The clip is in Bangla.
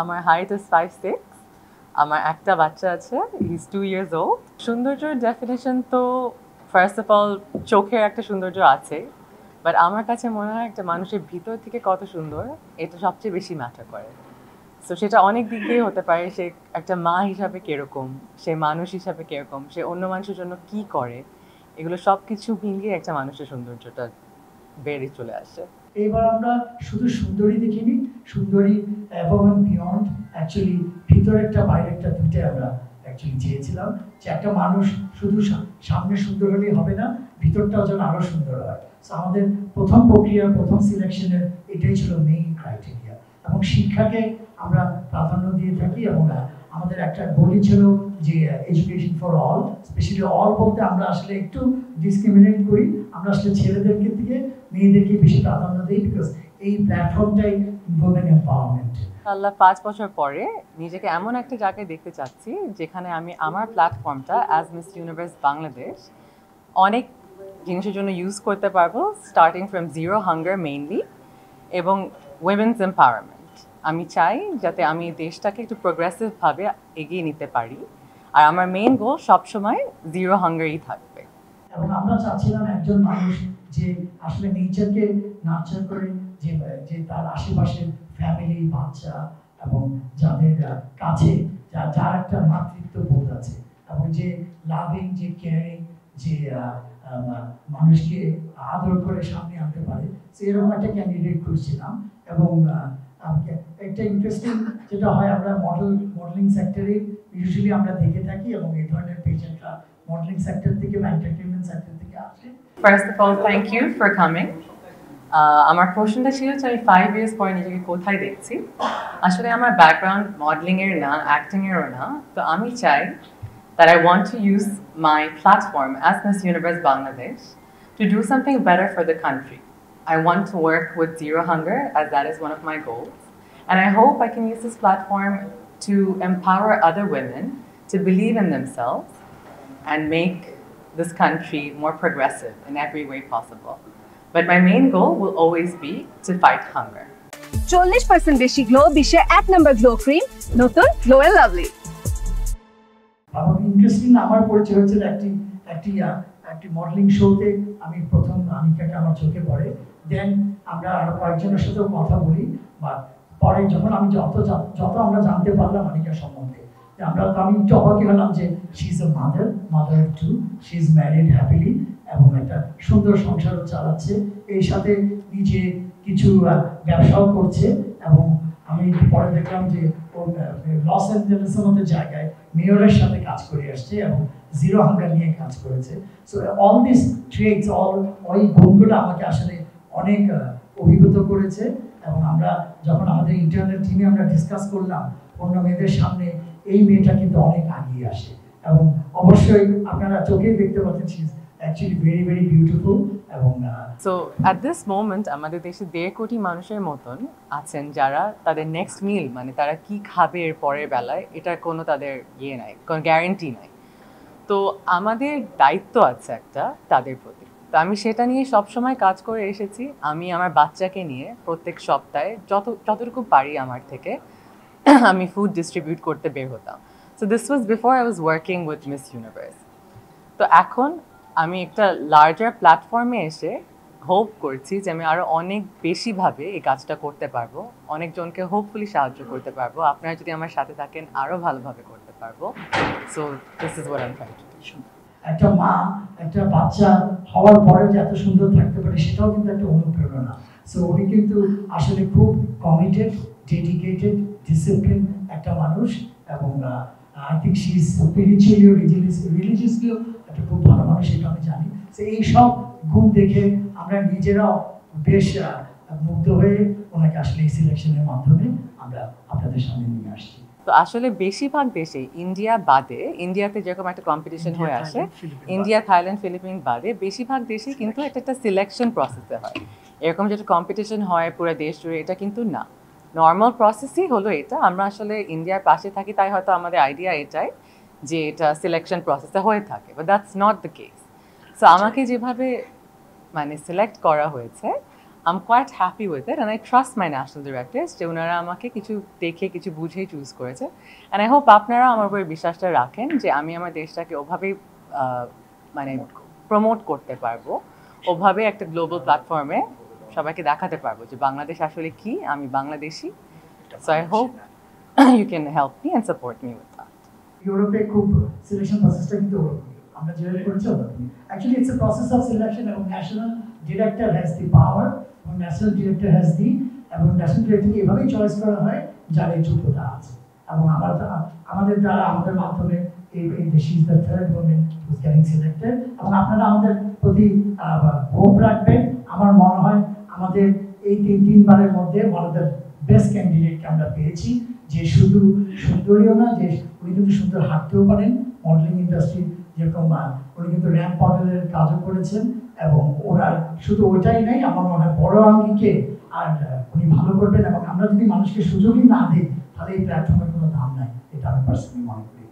আমার হাইট ইজ ফাইভ সিক্স আমার একটা বাচ্চা আছে ইজ টু ইয়ার্স ওল্ড সৌন্দর্যের ডেফিনেশন তো ফার্স্ট অফ অল চোখের একটা সৌন্দর্য আছে। বাট আমার কাছে মনে হয় একটা মানুষের ভিতর থেকে কত সুন্দর, এটা সবচেয়ে বেশি ম্যাটার করে। সো সেটা অনেক দিক দিয়ে হতে পারে, সে একটা মা হিসাবে কীরকম, সে মানুষ হিসাবে কীরকম, সে অন্য মানুষের জন্য কি করে? এগুলো সব কিছু মিলিয়ে একটা মানুষের সৌন্দর্যটা বেড়ে চলে আসে। এইবার আমরা শুধু সুন্দরী দেখিনি, সুন্দরী অ্যান্ড বিয়ন্ড অ্যাকচুয়ালি ভিতরেরটা, বাইরেরটা দুইটাই আমরা অ্যাকচুয়ালি চেয়েছিলাম যে একটা মানুষ শুধু সামনে সুন্দর হলেই হবে না, ভিতরটাও যেন আরও সুন্দর হয়। So আমাদের প্রথম প্রক্রিয়া, প্রথম সিলেকশনের এটাই ছিল মেইন ক্রাইটেরিয়া এবং শিক্ষাকে আমরা প্রাধান্য দিয়ে থাকি এবং আমাদের একটা বলি ছিল যে education for all specially all বলতে আমরা আসলে একটু ডিসক্রিমিনেট করি, আমরা আসলে ছেলেদেরকে থেকে মেয়েদেরকে বেশি প্রাধান্য দিই বিকজ এই প্ল্যাটফর্মটাই উইমেন এম্পাওয়ারমেন্ট আল্লাহ পাঁচ বছর পরে নিজেকে এমন একটা জায়গায় দেখতে চাচ্ছি যেখানে আমি আমার প্ল্যাটফর্মটা অ্যাজ মিস ইউনিভার্স বাংলাদেশ অনেক জিনিসের জন্য ইউজ করতে পারব starting from zero hunger mainly এবং উইমেন্স এম্পাওয়ারমেন্ট আমি চাই যাতে আমি দেশটাকে একটু প্রোগ্রেসিভভাবে এগিয়ে নিতে পারি। আর আমার মেইন গোল সবসময় জিরো হাঙ্গারই থাকবে। এবং আমরা চাচ্ছিলাম একজন মানুষ যে আসলে নেচারকে নার্চার করে, যে যে তার আশেপাশের ফ্যামিলি বাচ্চা এবং যাদের কাছে, যা- যার একটা মাতৃত্ব বোধ আছে এবং যে লাভিং যে কেয়ারিং যে মানুষকে আদর করে সামনে আনতে পারে, সেরকম একটা ক্যান্ডিডেট খুঁজছিলাম এবং একটা ইন্টারেস্টিং যেটা হয় আমরা মডেল মডেলিং সেক্টরে ইউজুয়ালি আমরা দেখে থাকি এবং এই ধরনের পেশেন্টরা মডেলিং সেক্টর থেকে বা এন্টারটেনমেন্ট সেক্টর থেকে আসে first of all thank you for coming আমার প্রশ্নটা ছিল যে আমি ফাইভ ইয়ার্স পরে নিজেকে কোথায় দেখছি আসলে আমার ব্যাকগ্রাউন্ড মডেলিংয়ের না অ্যাক্টিংয়েরও না তো আমি চাই that I want to use my platform as Miss Universe Bangladesh to do something better for the country. I want to work with Zero Hunger, as that is one of my goals. And I hope I can use this platform to empower other women to believe in themselves and make this country more progressive in every way possible. But my main goal will always be to fight hunger. চল্লিশ পার্সেন্ট বেশি গ্লো বিশ্বের এক নম্বর গ্লো ক্রিম নতুন গ্লো এন্ড লাভলি আমার ইন্টারেস্টিং আমার পরিচয় হচ্ছে একটি একটি আহ, একটি মডেলিং শোতে আমি প্রথম আনিকাকে আমার চোখে পড়ে দেন আমরা আরো কয়েকজনের সাথেও কথা বলি বা পরে যখন আমি যত যত আমরা জানতে পারলাম আনিকা সম্বন্ধে আমরা তো আমি একটু হলাম যে she is a mother mother to she is married happily এবং একটা সুন্দর সংসারও চালাচ্ছে। এই সাথে নিজে কিছু ব্যবসাও করছে এবং আমি পরে দেখলাম যে লস অ্যাঞ্জেলেসের মতো জায়গায় মেয়রের সাথে কাজ করে আসছে এবং জিরো হাঙ্গার নিয়ে কাজ করেছে। So all this traits all ওই গুণগুলো আমাকে আসলে অনেক অভিভূত করেছে। এবং আমরা যখন আমাদের ইন্টারনেট টিমে আমরা ডিসকাস করলাম, অন্য মেয়েদের সামনে, এই মেয়েটা কিন্তু অনেক আগিয়ে আসে। এবং অবশ্যই আপনারা চোখেই দেখতে পাচ্ছেন অ্যাট মোমেন্ট আমাদের দেশে দেড় কোটি মানুষের মতন আছেন যারা তাদের নেক্সট মিল মানে তারা কি খাবে এর পরের বেলায়, এটার কোনো তাদের ইয়ে নাই, কোনো গ্যারেন্টি নাই। তো আমাদের দায়িত্ব আছে একটা তাদের প্রতি। তো আমি সেটা নিয়ে সবসময় কাজ করে এসেছি। আমি আমার বাচ্চাকে নিয়ে প্রত্যেক সপ্তাহে যত, যতটুকু পারি আমার থেকে, আমি ফুড ডিস্ট্রিবিউট করতে বের হতাম। So this was before I was working with Miss Universe তো এখন আমি একটা লার্জার প্ল্যাটফর্মে এসে হোপ করছি যে আমি আরও অনেক বেশিভাবে এই কাজটা করতে পারব। অনেকজনকে হোপফুলি সাহায্য করতে পারব। আপনারা যদি আমার সাথে থাকেন আরও ভালোভাবে করতে পারব। So this is what I একটা মা, একটা বাচ্চা হওয়ার পরে যে এত সুন্দর থাকতে পারে, সেটাও কিন্তু একটা অনুপ্রেরণা। সো উনি কিন্তু আসলে খুব কমিটেড ডেডিকেটেড ডিসিপ্লিন একটা মানুষ এবং আই থিঙ্ক শি ইজ স্পিরিচুয়ালিও রিলিজিয়াসলিও একটা খুব ভালো মানুষ সেটা আমি জানি। তো এই সব গুণ দেখে আমরা নিজেরাও বেশ মুগ্ধ হয়ে ওনাকে আসলে এই সিলেকশনের মাধ্যমে আমরা আপনাদের সামনে নিয়ে আসছি। তো আসলে বেশিরভাগ দেশে ইন্ডিয়া বাদে ইন্ডিয়াতে যেরকম একটা কম্পিটিশন হয়ে আসে ইন্ডিয়া থাইল্যান্ড ফিলিপিন বাদে বেশিরভাগ দেশেই কিন্তু এটা একটা সিলেকশন প্রসেসে হয়। এরকম যেটা কম্পিটিশন হয় পুরো দেশ জুড়ে এটা কিন্তু না। নর্মাল প্রসেসই হলো এটা। আমরা আসলে ইন্ডিয়ার পাশে থাকি তাই হয়তো আমাদের আইডিয়া এটাই যে এটা সিলেকশন প্রসেসে হয়ে থাকে। But that's not the case so আমাকে যেভাবে মানে সিলেক্ট করা হয়েছে I'm quite happy with it and I trust my national directors যে ওনারা আমাকে কিছু দেখে কিছু বুঝেই চুজ করেছে। অ্যান্ড আই হোপ আপনারা আমার উপরে বিশ্বাসটা রাখেন যে আমি আমার দেশটাকে ওভাবেই আহ, মানে প্রমোট করতে পারব। ওভাবে একটা গ্লোবাল প্ল্যাটফর্মে সবাইকে দেখাতে পারব যে বাংলাদেশ আসলে কি আমি Bangladeshi. So I hope you can help me and support me with that ইউরোপে খুব সিলেকশন প্রসেসটা কিন্তু ওরকমই। আমরা যেভাবে করেছি ওরকমই actually it's a process of selection এবং national director has the power এবং ন্যাশনাল ডিরেক্টর হ্যাজ দি এবং ন্যাশনাল ডিরেক্টরকে এভাবেই চয়েস করা হয় যার এই যোগ্যতা আছে। এবং আমার আমাদের দ্বারা, আমাদের মাধ্যমে এবং আপনারা আমাদের প্রতি আমার মনে হয় আমাদের এই তিন, তিনবারের মধ্যে বেস্ট আমরা পেয়েছি। যে শুধু সুন্দরীও না, যে উনি কিন্তু সুন্দর হাঁটতেও পারেন মডেলিং ইন্ডাস্ট্রি যেরকম উনি কিন্তু র্যাম্প মডেলের কাজও করেছেন এবং ওনার শুধু ওইটাই নেই আমার মনে হয় বড় আঙ্গিকে আর উনি ভালো করবেন এবং আমরা যদি মানুষকে সুযোগই না দিই, তাহলে এই প্ল্যাটফর্মের কোনো দাম নাই, এটা আমি পার্সোনালি মনে করি।